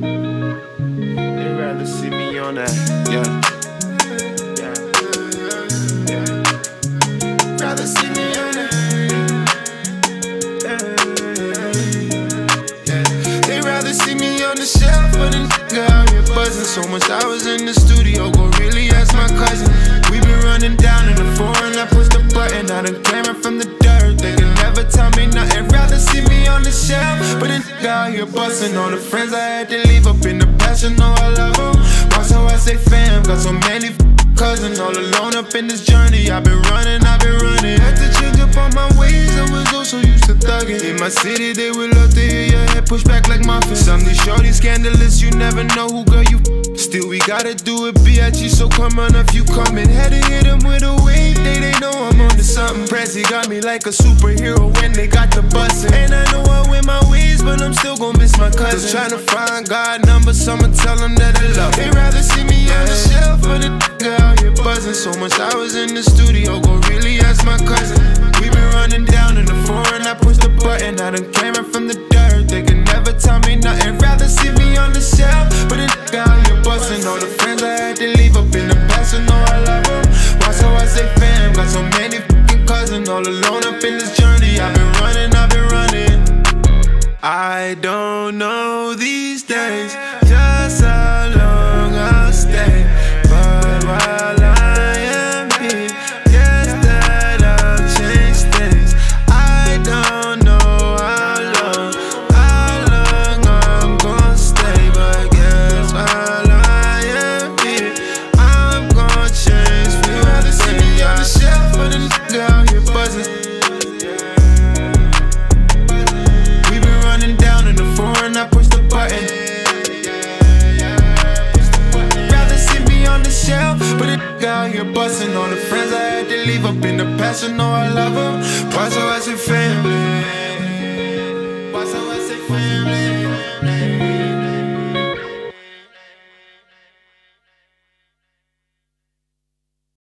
They'd rather see me on that, yeah. yeah. yeah. Rather see me on that. Yeah. They rather see me on the shelf, but a nigga out here buzzing so much. I was in the studio, go really from the dirt. They can never tell me nothing. Rather see me on the shelf, but then out here busting. All the friends I had to leave up in the past, you know I love them. Watch how I say fam, got so many cousins all alone up in this journey. I've been running, I've been running. Had to change up all my ways, I was also used to thugging. In my city, they would love to hear your head push back like muffins. Some these shorty scandalous, you never know who girl you. Still, we gotta do it, BIG, so come on if you coming. Had to hit them with a wave, Dae, Dae Prezy got me like a superhero when they got the bussin'. And I know I win my ways, but I'm still gon' miss my cousin. Just tryna find God numbers, I'ma tell them that I love. They rather see me on the shelf, but the nigga out here buzzing. So much I was in the studio, go really ask my cousin. We been running down in the foreign, I push the button. I done came I've been running, I've been running. I don't know these days just up in the past, you know I love them. Why so I say family? Why so I say family?